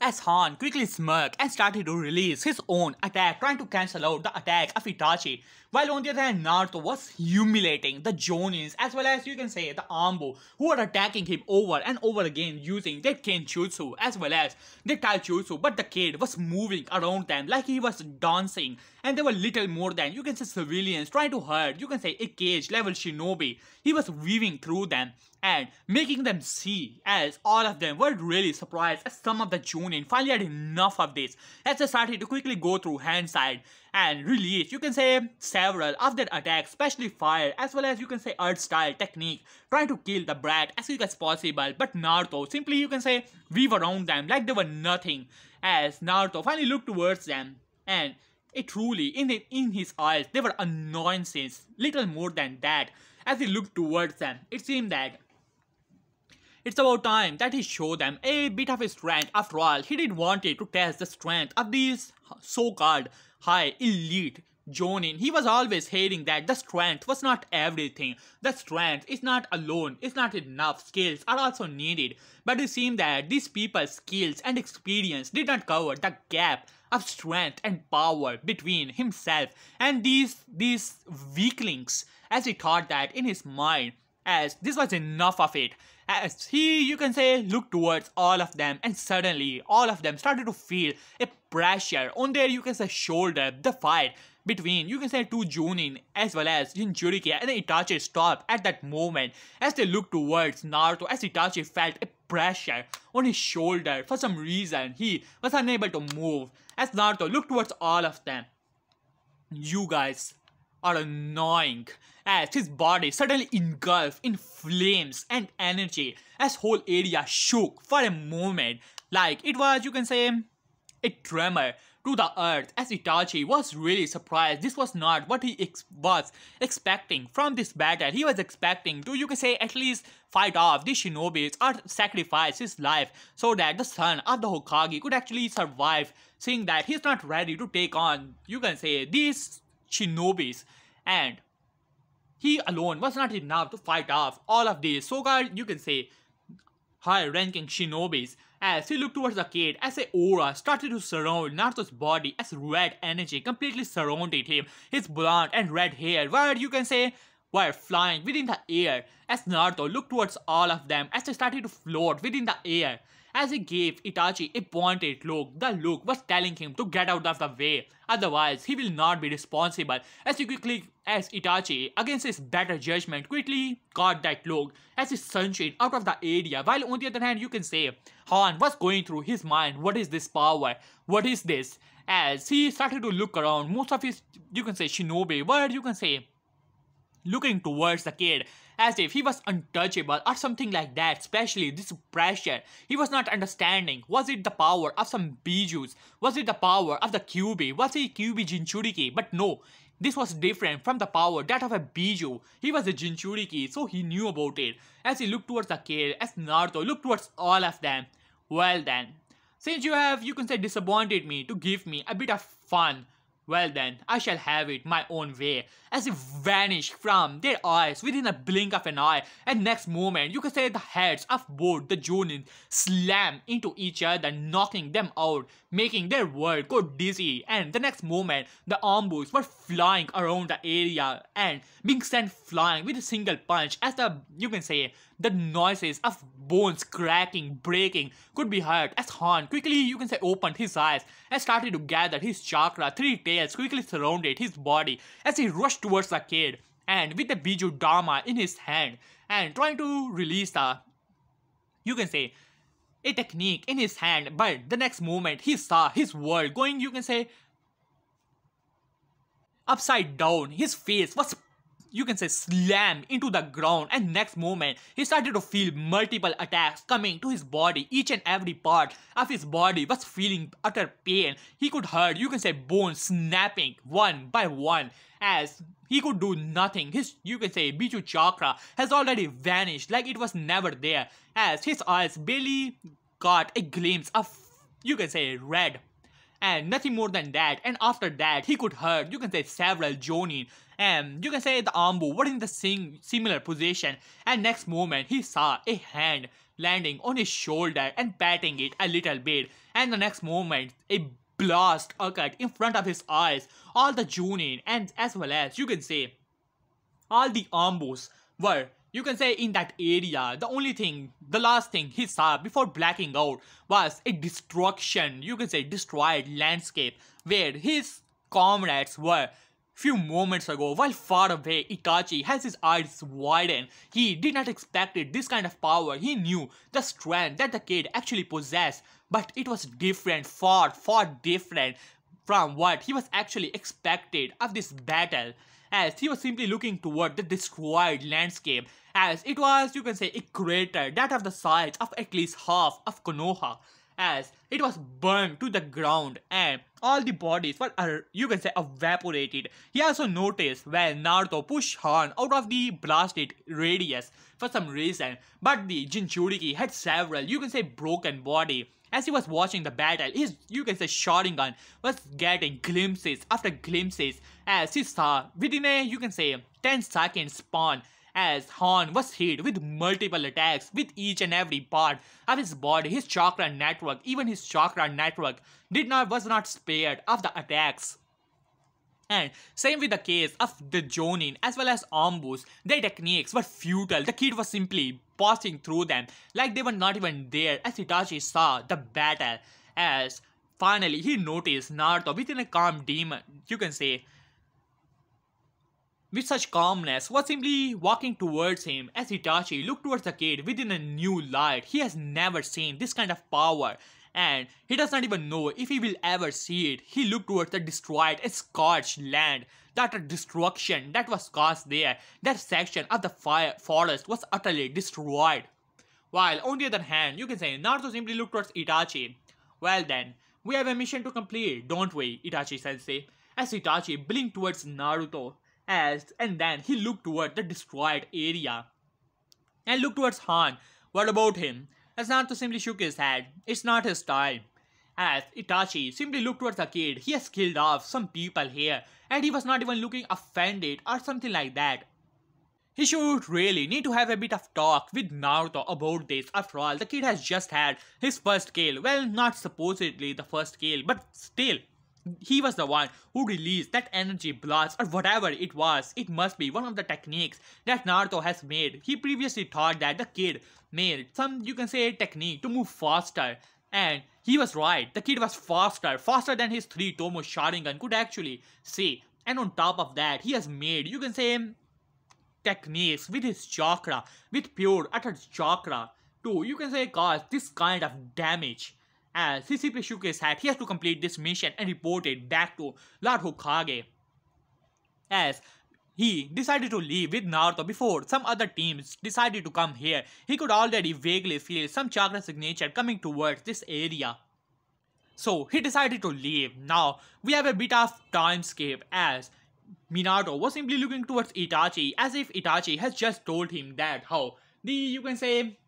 as Han quickly smirked and started to release his own attack trying to cancel out the attack of Itachi, while on the other hand Naruto was humiliating the Jonins as well as you can say the Anbu who were attacking him over and over again using their Kenjutsu as well as their Taijutsu. But the kid was moving around them like he was dancing. And they were little more than you can say civilians trying to hurt you can say a Kage level shinobi. He was weaving through them and making them see as all of them were really surprised as some of the Jonin finally had enough of this. As they started to quickly go through hand side and release you can say several of their attacks especially fire as well as you can say earth style technique trying to kill the brat as quick as possible. But Naruto simply you can say weave around them like they were nothing. As Naruto finally looked towards them and it truly in, the, in his eyes they were annoyances little more than that. As he looked towards them it seemed that it's about time that he showed them a bit of his strength. After all, he did wanted to test the strength of these so-called high elite Jonin. He was always hating that the strength was not everything. The strength is not alone, it's not enough. Skills are also needed. But it seemed that these people's skills and experience did not cover the gap of strength and power between himself and these these weaklings as he thought that in his mind as this was enough of it as he, you can say, looked towards all of them and suddenly all of them started to feel a pressure on their, you can say, shoulder. The fight between, you can say, two Jonin as well as Jinchuriki and Itachi stopped at that moment as they looked towards Naruto as Itachi felt a pressure on his shoulder. For some reason, he was unable to move as Naruto looked towards all of them. You guys are annoying as his body suddenly engulfed in flames and energy as whole area shook for a moment like it was you can say a tremor to the earth as Itachi was really surprised. This was not what he ex was expecting from this battle. He was expecting to, you can say, at least fight off the shinobis or sacrifice his life so that the son of the Hokage could actually survive, seeing that he's not ready to take on, you can say, these shinobis. And he alone was not enough to fight off all of these so-called, you can say, high-ranking shinobis as he looked towards the kid as a aura started to surround Naruto's body as red energy completely surrounded him. His blonde and red hair were, you can say, were flying within the air as Naruto looked towards all of them as they started to float within the air. As he gave Itachi a pointed look, the look was telling him to get out of the way, otherwise he will not be responsible. As he quickly, as Itachi, against his better judgment, quickly got that look as he shunshin out of the area, while on the other hand you can say, Han was going through his mind, what is this power, what is this? As he started to look around, most of his, you can say shinobi, what you can say, looking towards the kid as if he was untouchable or something like that, especially this pressure. He was not understanding. Was it the power of some bijus? Was it the power of the Kyuubi? Was it Kyuubi Jinchuriki? But no, this was different from the power that of a Biju. He was a Jinchuriki, so he knew about it. As he looked towards the kid, as Naruto looked towards all of them. Well then, since you have, you can say, disappointed me to give me a bit of fun, well then, I shall have it my own way, as it vanished from their eyes within a blink of an eye, and next moment you can say the heads of both the Jonin slam into each other, knocking them out, making their world go dizzy, and the next moment the Anbus were flying around the area and being sent flying with a single punch as the, you can say, the noises of bones cracking, breaking could be heard as Han quickly, you can say, opened his eyes and started to gather his chakra. Three tails quickly surrounded his body as he rushed towards the kid and with the Biju Dama in his hand and trying to release the, you can say, a technique in his hand. But the next moment, he saw his world going, you can say, upside down. His face was you can say slam into the ground. And next moment he started to feel multiple attacks coming to his body. Each and every part of his body was feeling utter pain. He could heard you can say bones snapping one by one as he could do nothing. His you can say Biju chakra has already vanished like it was never there. As his eyes barely got a glimpse of you can say red and nothing more than that. And after that he could hurt you can say several jonin and you can say the anbu were in the same similar position. And next moment he saw a hand landing on his shoulder and patting it a little bit. And the next moment a blast occurred in front of his eyes. All the jonin and as well as you can say all the anbus were you can say in that area, the only thing, the last thing he saw before blacking out was a destruction, you can say destroyed landscape where his comrades were few moments ago while far away Itachi has his eyes widened. He did not expect it, this kind of power. He knew the strength that the kid actually possessed but it was different, far, far different from what he was actually expected of this battle as he was simply looking toward the destroyed landscape as it was you can say a crater that of the size of at least half of Konoha as it was burned to the ground and all the bodies were uh, you can say evaporated. He also noticed when Naruto pushed Han out of the blasted radius for some reason but the Jinchuriki had several you can say broken body as he was watching the battle, his, you can say, was getting glimpses after glimpses as he saw within a, you can say, 10 second span as Han was hit with multiple attacks with each and every part of his body, his chakra network, even his chakra network did not was not spared of the attacks. And same with the case of the Jonin as well as Anbus, their techniques were futile. The kid was simply passing through them like they were not even there as Itachi saw the battle as finally he noticed Naruto within a calm demon, you can say, with such calmness was simply walking towards him as Itachi looked towards the kid within a new light. He has never seen this kind of power and he does not even know if he will ever see it. He looked towards the destroyed, scorched land, that destruction that was caused there. That section of the fire forest was utterly destroyed. While on the other hand, you can say Naruto simply looked towards Itachi. Well then, we have a mission to complete, don't we, Itachi sensei? As Itachi blinked towards Naruto, as and then he looked toward the destroyed area. And looked towards Han. What about him? As Naruto simply shook his head. It's not his time. As Itachi simply looked towards the kid, he has killed off some people here and he was not even looking offended or something like that. He should really need to have a bit of talk with Naruto about this. After all, the kid has just had his first kill. Well, not supposedly the first kill, but still. He was the one who released that energy blast or whatever it was. It must be one of the techniques that Naruto has made. He previously thought that the kid made some, you can say, technique to move faster. And he was right. The kid was faster, faster than his three Tomo Sharingan could actually see. And on top of that, he has made, you can say, techniques with his chakra, with pure utter chakra, to, you can say, cause this kind of damage. As shook his head, he has to complete this mission and report it back to Lord Hokage. As he decided to leave with Naruto before some other teams decided to come here. He could already vaguely feel some chakra signature coming towards this area. So he decided to leave. Now we have a bit of timescape as Minato was simply looking towards Itachi as if Itachi has just told him that how the you can say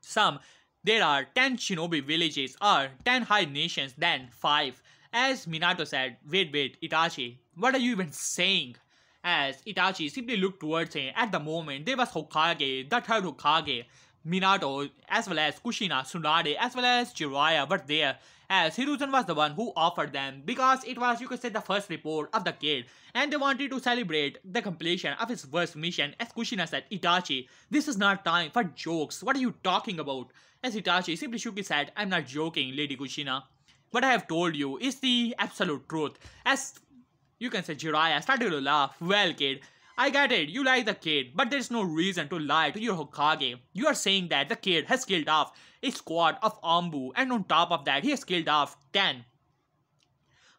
some there are 10 shinobi villages or 10 high nations than 5 as Minato said, wait, wait, Itachi, what are you even saying? As Itachi simply looked towards him, at the moment there was Hokage, the third Hokage, Minato, as well as Kushina, Tsunade, as well as Jiraiya were there, as Hiruzen was the one who offered them because it was, you could say, the first report of the kid, and they wanted to celebrate the completion of his first mission. As Kushina said, Itachi, this is not time for jokes. What are you talking about? As Itachi simply shook his head, I'm not joking, Lady Kushina. What I have told you is the absolute truth. As you can say, Jiraiya started to laugh. Well, kid, I get it, you like the kid, but there's no reason to lie to your Hokage. You are saying that the kid has killed off a squad of Anbu, and on top of that, he has killed off 10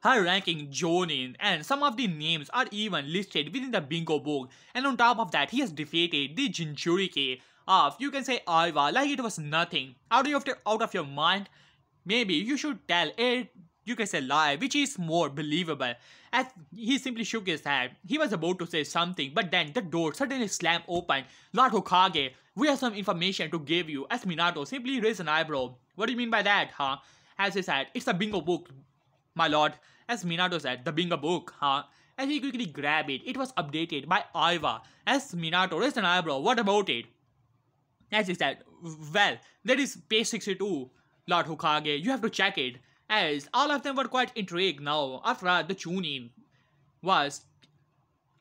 her ranking Jonin and some of the names are even listed within the bingo book and on top of that he has defeated the Jinchuriki of you can say Iwa like it was nothing. Of your, out of your mind? Maybe you should tell it you can say lie which is more believable as he simply shook his head. He was about to say something but then the door suddenly slammed open. Lord Hokage, we have some information to give you as Minato simply raised an eyebrow. What do you mean by that, huh? As he said, it's a bingo book, my lord. As Minato said, the bingo book, huh? As he quickly grabbed it, it was updated by Iwa. As Minato raised an eyebrow, what about it? As he said, well, that is page 62, Lord Hokage, you have to check it. As all of them were quite intrigued now after the Chunin was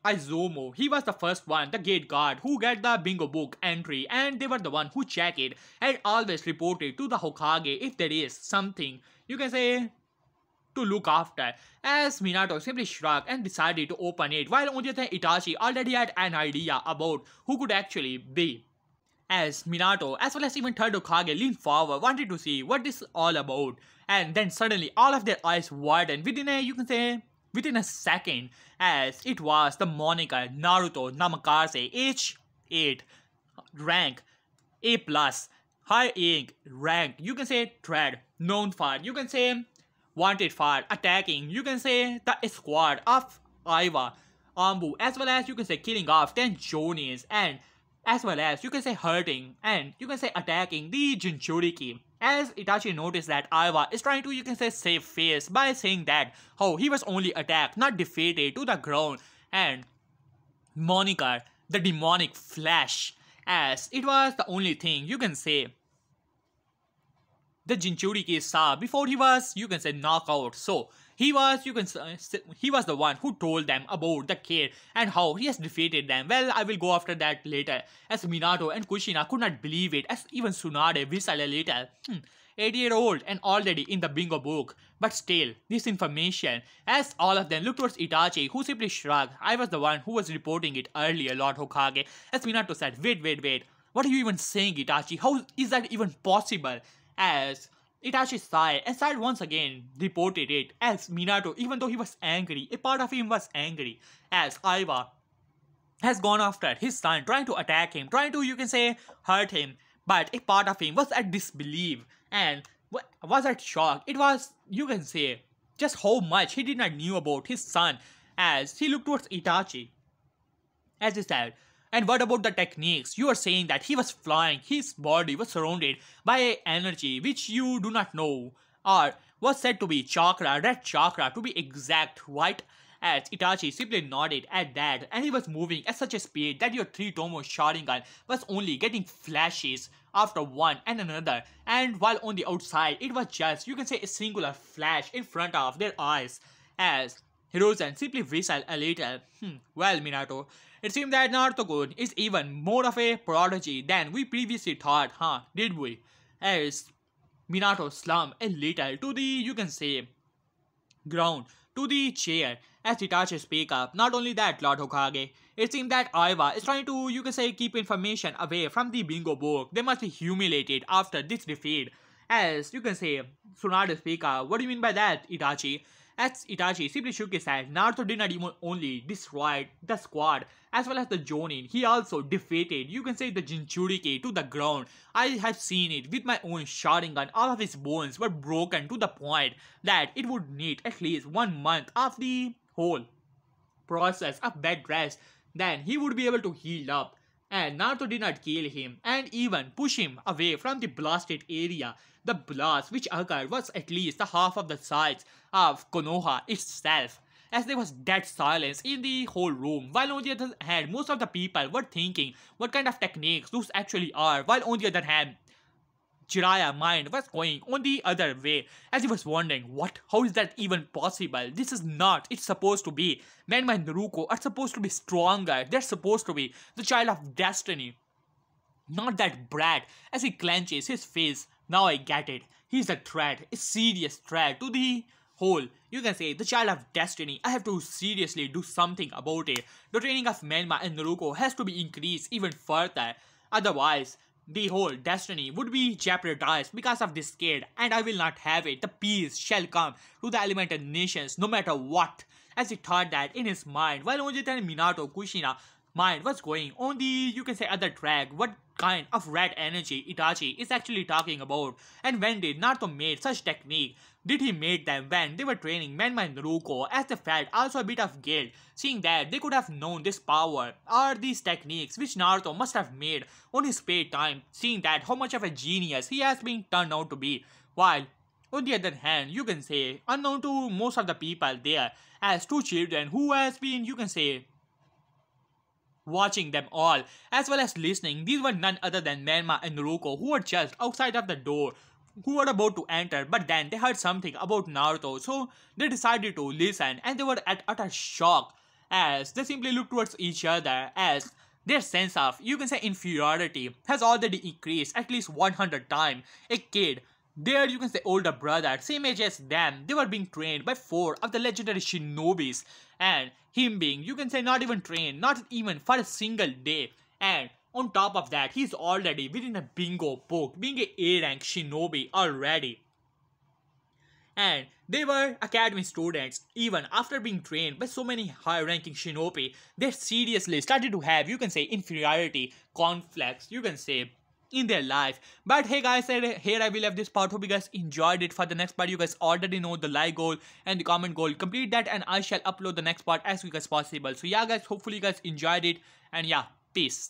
Izumo. He was the first one, the gate guard, who got the bingo book entry and they were the one who checked it and always reported to the Hokage if there is something, you can say, to look after. As Minato simply shrugged and decided to open it while on the other Itachi already had an idea about who could actually be. As Minato as well as even third Hokage leaned forward wanted to see what this is all about. And then suddenly all of their eyes widened within a you can say within a second as it was the moniker Naruto Namikaze age 8 rank A plus high ink rank you can say thread known for you can say wanted for attacking you can say the squad of Iwa Anbu as well as you can say killing off 10 Jonins and as well as you can say hurting and you can say attacking the Jinchuriki as Itachi noticed that Iwa is trying to, you can say, save face by saying that, oh, he was only attacked, not defeated to the ground. And Monica, the demonic flash, as it was the only thing you can say the Jinchuriki saw before he was, you can say, knocked out. So, he was, you can say, he was the one who told them about the kid and how he has defeated them. Well, I will go after that later. As Minato and Kushina could not believe it, as even Tsunade whistled a little. Hmm. 8 year old and already in the bingo book. But still, this information, as all of them looked towards Itachi, who simply shrugged. I was the one who was reporting it earlier, Lord Hokage. As Minato said, wait, wait, wait. What are you even saying, Itachi? How is that even possible? As Itachi sighed and sighed once again, reported it as Minato, even though he was angry, a part of him was angry, as Iwa has gone after his son, trying to attack him, trying to, you can say, hurt him. But a part of him was at disbelief and was at shock. It was, you can say, just how much he did not knew about his son as he looked towards Itachi. As he said, and what about the techniques? You are saying that he was flying, his body was surrounded by energy which you do not know, or was said to be chakra, red chakra to be exact, right? As Itachi simply nodded at that and he was moving at such a speed that your 3 Tomo Sharingan was only getting flashes after one and another and while on the outside it was just you can say a singular flash in front of their eyes as Hiruzen simply whistled a little. Hmm, well Minato, it seems that Naruto-kun is even more of a prodigy than we previously thought, huh? Did we? As Minato slumped a little to the, you can say, ground, to the chair as Itachi speak up. Not only that, Lord Hokage, it seems that Iwa is trying to, you can say, keep information away from the bingo book. They must be humiliated after this defeat. As, you can say, Tsunade speak up. What do you mean by that, Itachi? As Itachi simply shook his head, Naruto did not even only destroy the squad as well as the Jonin, he also defeated, you can say the Jinchuriki to the ground. I have seen it with my own Sharingan, all of his bones were broken to the point that it would need at least one month of the whole process of bed rest, then he would be able to heal up. And Naruto did not kill him and even push him away from the blasted area. The blast which occurred was at least the half of the size of Konoha itself as there was dead silence in the whole room while on the other hand most of the people were thinking what kind of techniques those actually are while on the other hand Jiraiya's mind was going on the other way as he was wondering what? How is that even possible? This is not it's supposed to be. Menma and Naruto are supposed to be stronger. They're supposed to be the child of destiny. Not that brat. As he clenches his face now I get it. He's a threat a serious threat to the whole. You can say the child of destiny. I have to seriously do something about it. The training of Menma and Naruto has to be increased even further. Otherwise the whole destiny would be jeopardized because of this kid and I will not have it. The peace shall come to the elemental nations no matter what. As he thought that in his mind while Onjita and Minato Kushina mind what's going? On the you can say other track what kind of red energy Itachi is actually talking about? And when did Naruto made such technique? Did he make them when they were training Menma and Naruto as they felt also a bit of guilt seeing that they could have known this power? Or these techniques which Naruto must have made on his spare time seeing that how much of a genius he has been turned out to be? While on the other hand, you can say, unknown to most of the people there, as two children who has been, you can say, watching them all, as well as listening. These were none other than Menma and Ruko who were just outside of the door who were about to enter but then they heard something about Naruto so they decided to listen and they were at utter shock as they simply looked towards each other as their sense of, you can say inferiority has already increased at least 100 times. A kid there you can say older brother, same age as them, they were being trained by four of the legendary shinobis and him being, you can say not even trained, not even for a single day and on top of that, he's already within a bingo book, being a A-rank shinobi already. And they were academy students, even after being trained by so many high-ranking shinobi, they seriously started to have, you can say, inferiority, conflicts, you can say, in their life. But hey guys, here I will have this part. Hope you guys enjoyed it. For the next part, you guys already know the like goal and the comment goal. Complete that and I shall upload the next part as quick as possible. So yeah guys, hopefully you guys enjoyed it. And yeah, peace.